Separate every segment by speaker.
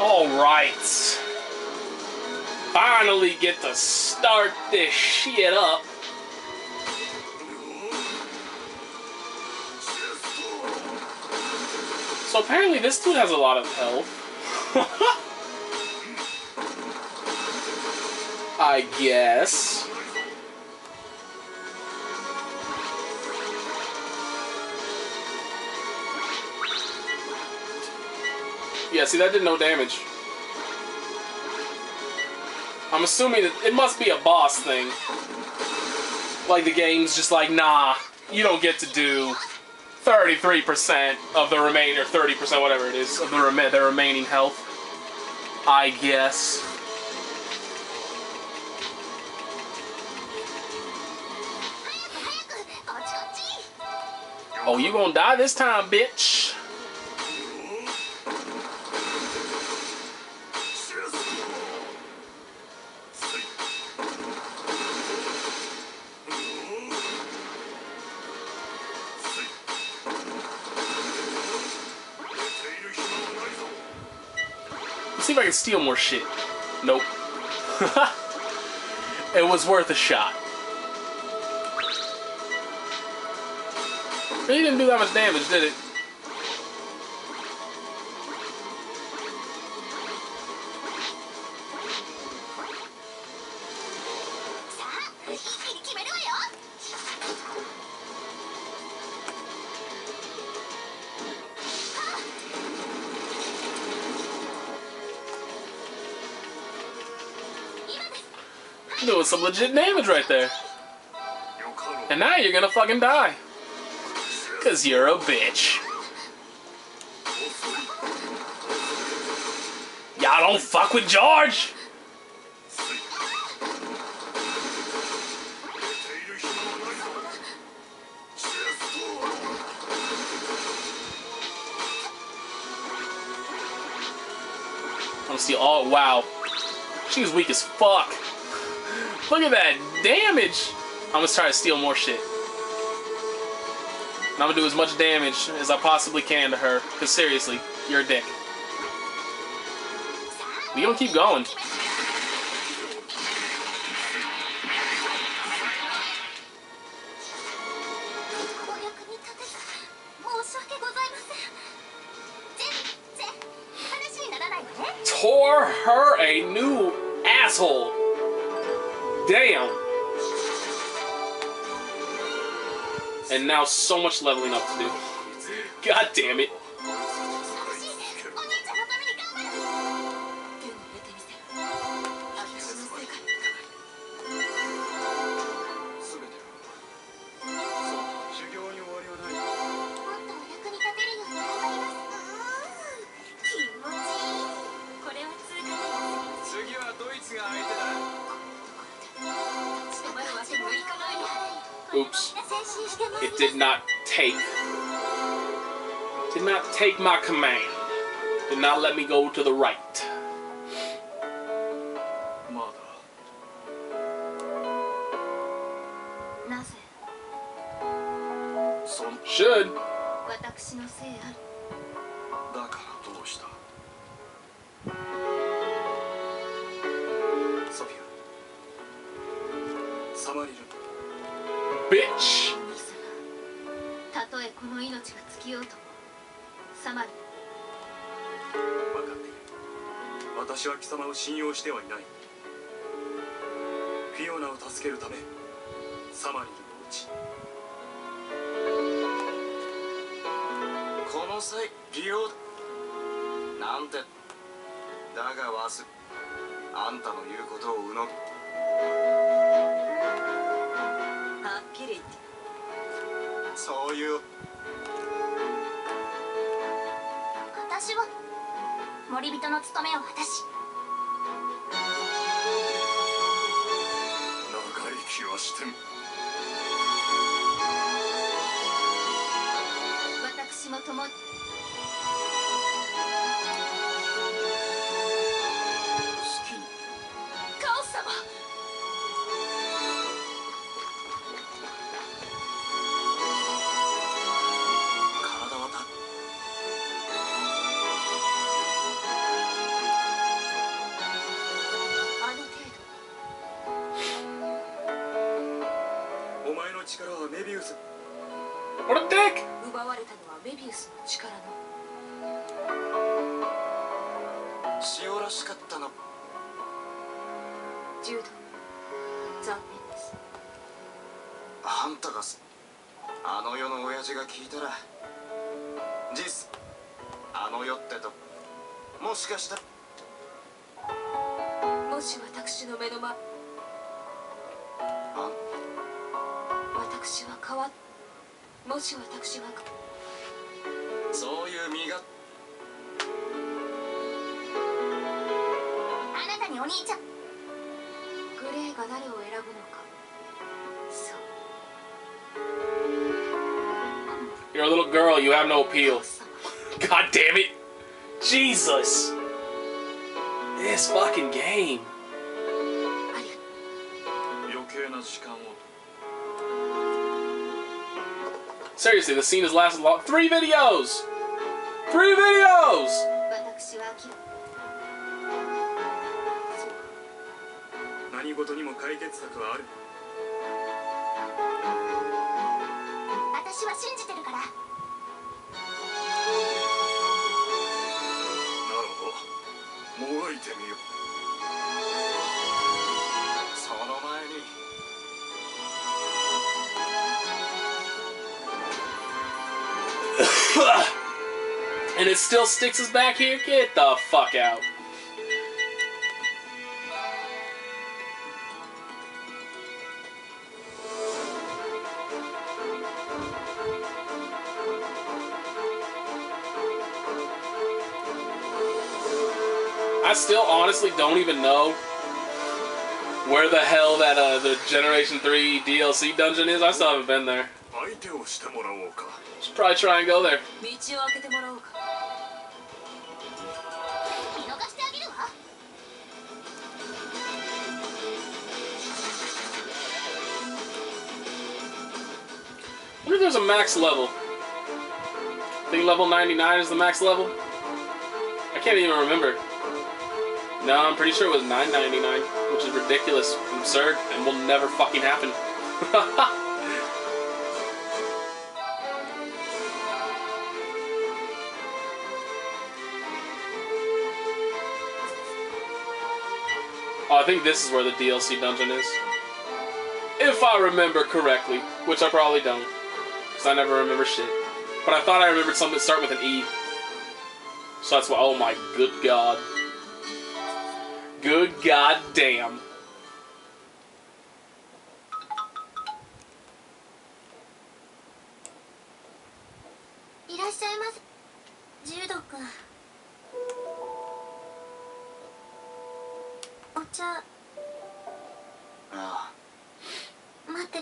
Speaker 1: All right. Finally get to start this shit up. So apparently this dude has a lot of health. I guess. Yeah, see that did no damage. I'm assuming that it must be a boss thing. Like the game's just like, nah, you don't get to do 33% of the remainder, 30%, whatever it is, of the, rem the remaining health. I guess. Oh, you gonna die this time, bitch. See if I can steal more shit. Nope. it was worth a shot. He didn't do that much damage, did it? Doing some legit damage right there. And now you're gonna fucking die. Cause you're a bitch. Y'all don't fuck with George! I'm still oh wow. She was weak as fuck. Look at that damage! I'm gonna try to steal more shit. And I'm gonna do as much damage as I possibly can to her. Cause seriously, you're a dick. We gonna keep going. Tore her a new. Damn. And now so much leveling up to do. God damn it. It did not take. Did not take my command. Did not let me go to the right. Should.
Speaker 2: 私
Speaker 3: は貴様を信用してはいない。フィオナを助けるためサマリルを撃ちこの際利用なんて。だが忘れあんたの言うことをうのみ。
Speaker 2: はっきり言って。
Speaker 3: そういう。
Speaker 2: 私は森人の務めを果たし
Speaker 1: trust. A dick!
Speaker 2: 奪われたのはメビウスの力の。
Speaker 3: 塩らしかったな
Speaker 2: 柔道残念です。
Speaker 3: あんたがすあの世の親父が聞いたらジスあの世ってともしかしたら。
Speaker 2: もし私の目の前。
Speaker 3: あん。
Speaker 2: 私は変わっもし私が
Speaker 3: そういう身が
Speaker 2: あなたにお兄ちゃんグレーが誰を選ぶのかそう
Speaker 1: You're a little girl, you have no appeal. God damn it! Jesus! This fucking game.
Speaker 3: 余計な時間を
Speaker 1: Seriously, the scene has lasted long. Three videos! Three videos! And it still sticks us back here? Get the fuck out. I still honestly don't even know where the hell that uh, the Generation 3 DLC dungeon is. I still haven't been there. Probably try and go there. I wonder if there's a max level. I think level 99 is the max level. I can't even remember. No, I'm pretty sure it was 9.99, which is ridiculous, absurd, and will never fucking happen. oh, I think this is where the DLC dungeon is. If I remember correctly, which I probably don't, because I never remember shit. But I thought I remembered something started with an E. So that's why. Oh my good god. Good god damn.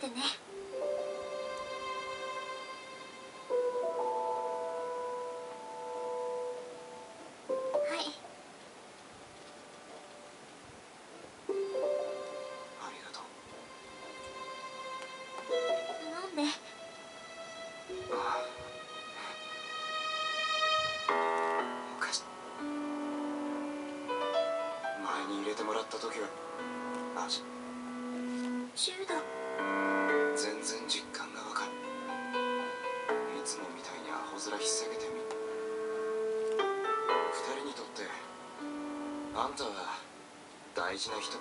Speaker 2: 待っててね。はい。
Speaker 3: ありがとう。前に入れてもらった時は味
Speaker 2: 柔道
Speaker 3: にとってあんたは大事な人。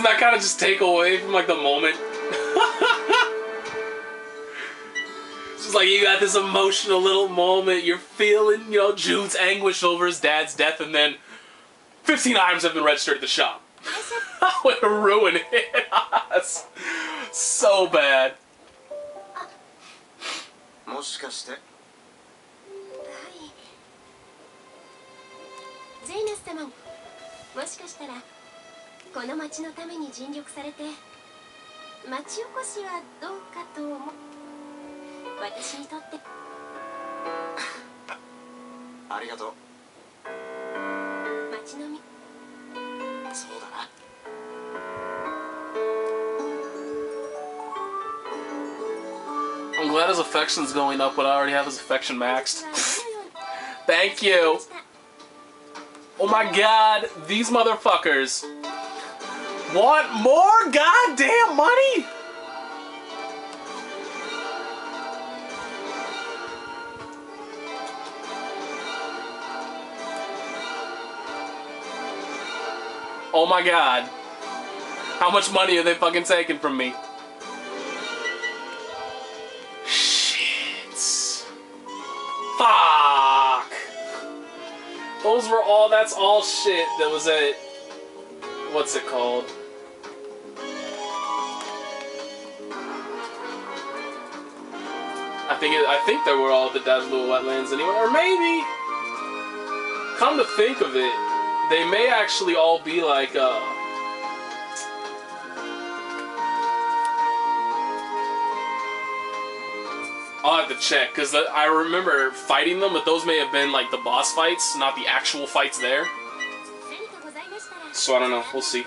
Speaker 1: Doesn't that kind of just take away from like the moment? it's just like you got this emotional little moment. You're feeling, you know, Jude's anguish over his dad's death, and then 15 items have been registered at the shop. Way to ruin it. so bad.
Speaker 3: もしかして
Speaker 2: はい ジェイナス様もしかしたら この町のために尽力されて町おこしはどうかと思う私にとって
Speaker 3: ありがとう
Speaker 2: 町のみ
Speaker 3: そうだな
Speaker 1: I'm glad his affection's going up, but I already have his affection maxed. Thank you. Oh my god, these motherfuckers want more goddamn money? Oh my god. How much money are they fucking taking from me? Shit. Fuck. Those were all, that's all shit that was at, what's it called? think it, I think they were all at the Dajlua wetlands anyway, or maybe. Come to think of it, they may actually all be like. Uh, I'll have to check because I remember fighting them, but those may have been like the boss fights, not the actual fights there. So I don't know. We'll see.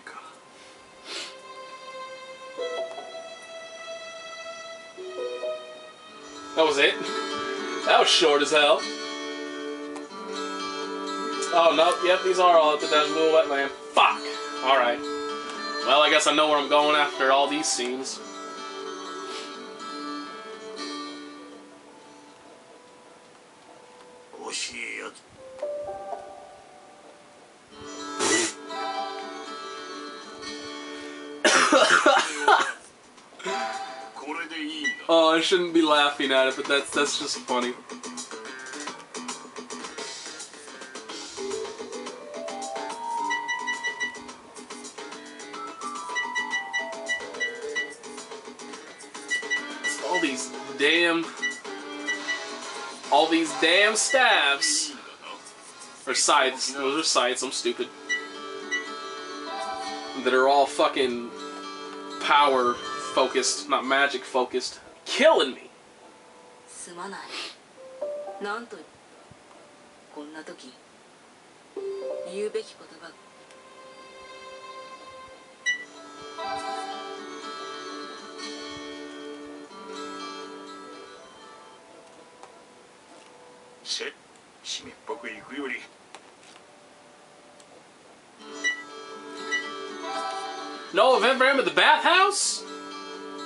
Speaker 3: Jamaica.
Speaker 1: That was it. That was short as hell. Oh, no. Yep, these are all at the little wetland. Fuck! Alright. Well, I guess I know where I'm going after all these scenes. shouldn't be laughing at it, but that's that's just funny. All these damn all these damn staffs or scythes. those are scythes. I'm stupid that are all fucking power focused not magic focused Killing me.
Speaker 4: すまないなんとこんな時言うべき言葉
Speaker 3: チェ締めっぽく行くより
Speaker 1: No event for him at the bathhouse?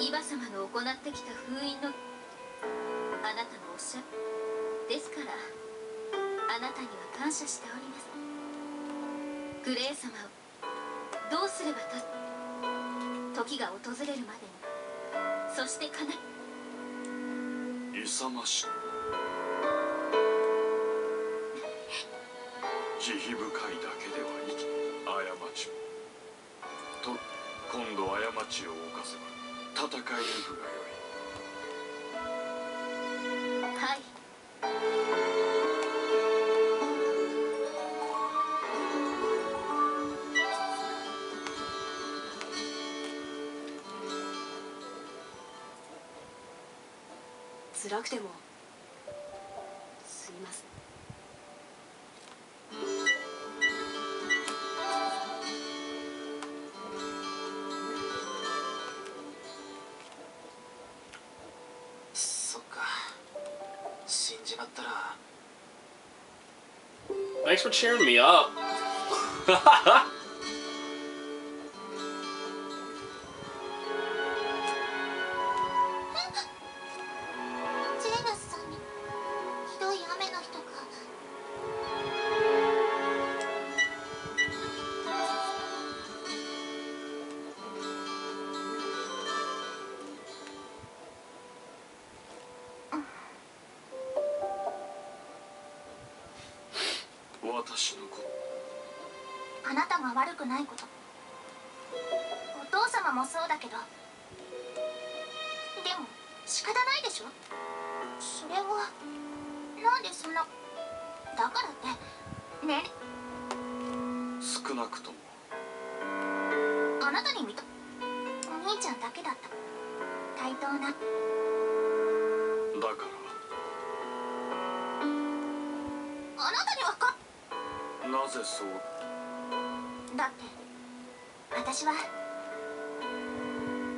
Speaker 2: 岩様の行ってきた封印のあなたのおっしゃですからあなたには感謝しております。グレー様をどうすればと時が訪れるまでに。そしてかな
Speaker 3: 勇まし慈悲深いだけでは生き過ちと今度過ちを犯せば。戦い抜くがよい。
Speaker 2: はい。
Speaker 4: 辛くても。
Speaker 3: 死んじまったら
Speaker 1: Thanks for cheering me up.
Speaker 5: 私の子
Speaker 6: あなたが悪くないこと。お父様もそうだけど。でも仕方ないでしょ？それはなんでそんなだからってね？
Speaker 5: 少なくとも。
Speaker 6: あなたに見たお兄ちゃんだけだった。対等な。
Speaker 5: だからぜそう。
Speaker 6: だって私は。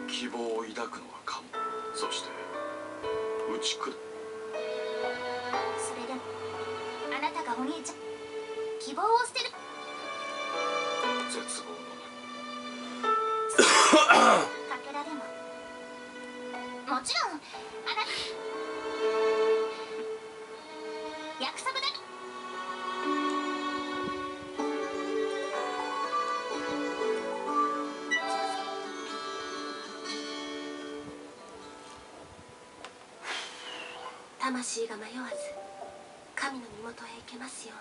Speaker 5: 希望を抱くのはかもそして打ちく。
Speaker 6: それでもあなたがお兄ちゃん希望を捨てる。
Speaker 5: 絶望の
Speaker 6: かけらでも。もちろんあなた魂が迷わず神の身元へ行けますよ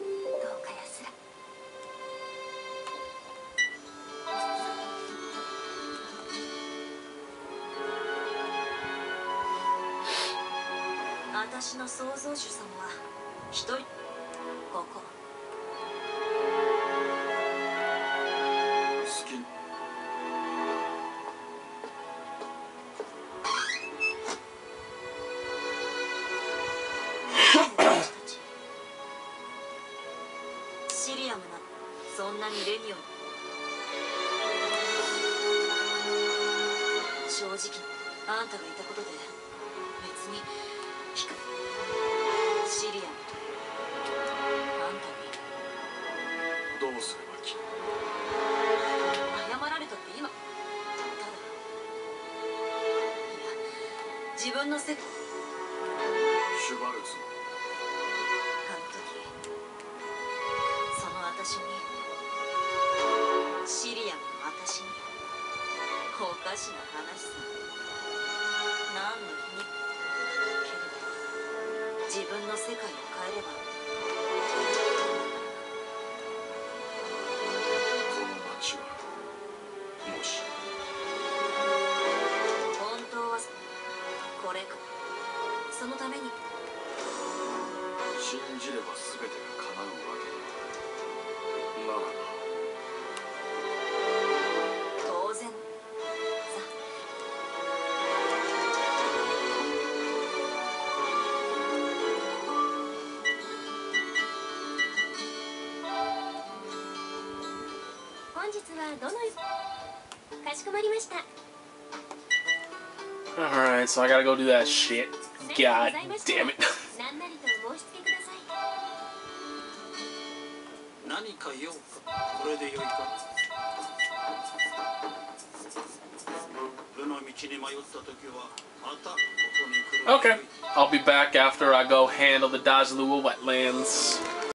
Speaker 6: うに。どうか安ら
Speaker 4: 私の創造主様は一人ここそんなにレミオン正直あんたがいたことで別にシリア。ムあんたに。
Speaker 5: どうすればき
Speaker 4: 謝られたって今。ただ。いや自分のせいしな話さ。何の日に。けれど自分の世界を変えれば。
Speaker 6: はどのかしこまりました
Speaker 1: Alright, so I gotta go do that shit. God damn it.
Speaker 6: 何なりとお申し付けください
Speaker 7: 何か用かこれでよいか負の道に迷った時はまたここに来る
Speaker 1: Okay. I'll be back after I go handle the Dajlua wetlands.